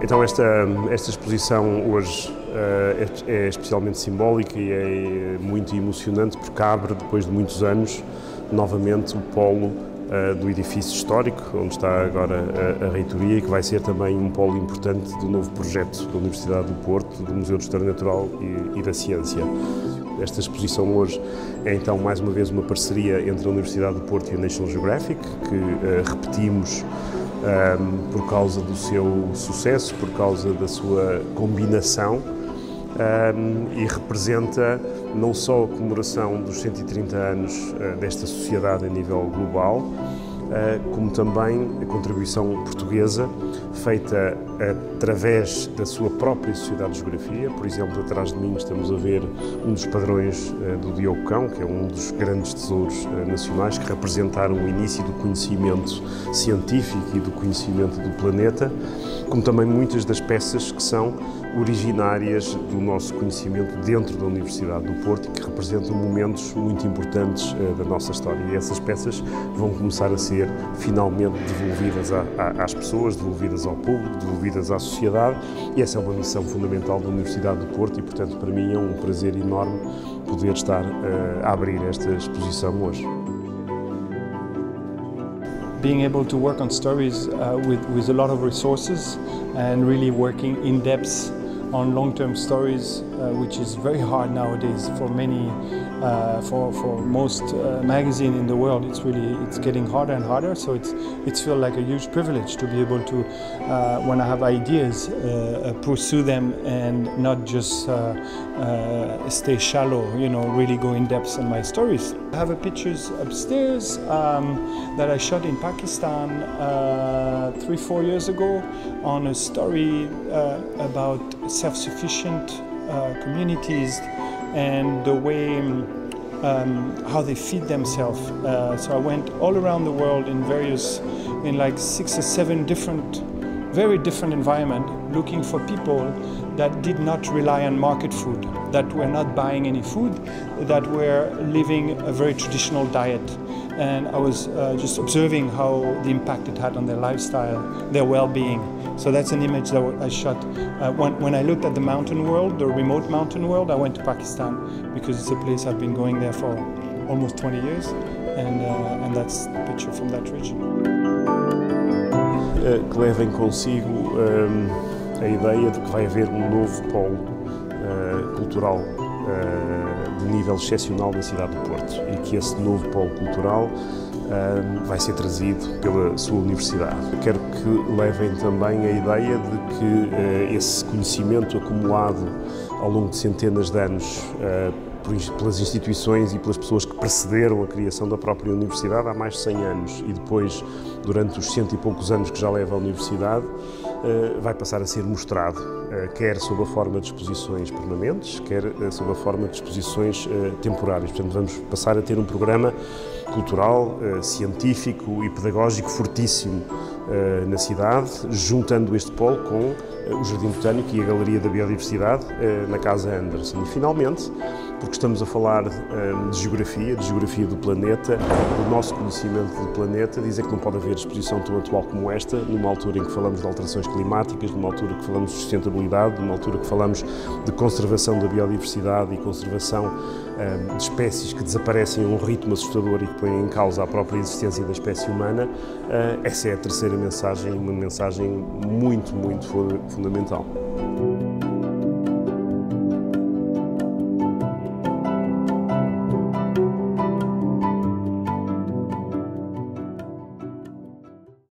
Então esta, esta exposição hoje uh, é, é, especialmente simbólica e é muito emocionante porque abre, depois de muitos anos, novamente o polo uh, do edifício histórico, onde está agora a, reitoria e que vai ser também um polo importante do novo projeto da Universidade do Porto, do Museu de História Natural e, da Ciência. Esta exposição hoje é então mais uma vez uma parceria entre a Universidade do Porto e a National Geographic, que repetimos um, por causa do seu sucesso, por causa da sua combinação um, e representa não só a comemoração dos 130 anos uh, desta sociedade a nível global, como também a contribuição portuguesa feita através da sua própria Sociedade de Geografia. Por exemplo, atrás de mim estamos a ver um dos padrões uh, do Diogo Cão, que é um dos grandes tesouros nacionais que representaram o início do conhecimento científico e do conhecimento do planeta, como também muitas das peças que são originárias do nosso conhecimento dentro da Universidade do Porto e que representam momentos muito importantes uh, da nossa história. E essas peças vão começar a ser finalmente devolvidas às pessoas, devolvidas ao público, devolvidas à sociedade e essa é uma missão fundamental da Universidade do Porto e, portanto, para mim é um prazer enorme poder estar uh, a abrir esta exposição hoje. being able to work on stories uh, with, with a lot of resources and really working in depth on long-term stories, which is very hard nowadays for many, uh, for, for most uh, magazines in the world. It's really it's getting harder and harder. So it's it's feel like a huge privilege to be able to, uh, when I have ideas, uh, uh, pursue them and not just stay shallow. You know, really go in depth on my stories. I have a pictures upstairs um, that I shot in Pakistan three four years ago on a story about self-sufficient uh, communities and the way um, how they feed themselves. Uh, so I went all around the world in various, in like six or seven different, very different environment, looking for people that did not rely on market food, that were not buying any food, that were living a very traditional diet and I was uh, just observing how the impact it had on their lifestyle, their well-being. So that's an image that I shot. Uh, when, when I looked at the mountain world, the remote mountain world, I went to Pakistan because it's a place I've been going there for almost 20 years, and, uh, and that's the picture from that region. Uh, que levem consigo um, a ideia de que vai haver um novo polo uh, cultural de nível excepcional na cidade do Porto e que esse novo polo cultural vai ser trazido pela sua universidade. Quero que levem também a ideia de que esse conhecimento acumulado ao longo de centenas de anos pelas instituições e pelas pessoas que precederam a criação da própria universidade há mais de 100 anos e depois, durante os cento e poucos anos que já leva a universidade, vai passar a ser mostrado eh, quer sob a forma de exposições permanentes, quer eh, sob a forma de exposições eh, temporárias. Portanto, vamos passar a ter um programa cultural, científico e pedagógico fortíssimo na cidade, juntando este polo com o Jardim Botânico e a Galeria da Biodiversidade na Casa Anderson. E, finalmente, porque estamos a falar de geografia, de geografia do planeta, do nosso conhecimento do planeta, dizer que não pode haver exposição tão atual como esta, numa altura em que falamos de alterações climáticas, numa altura que falamos de sustentabilidade, numa altura que falamos de conservação da biodiversidade e conservação de espécies que desaparecem a um ritmo assustador e que põem em causa a própria existência da espécie humana, essa é a terceira mensagem, uma mensagem muito, muito fundamental.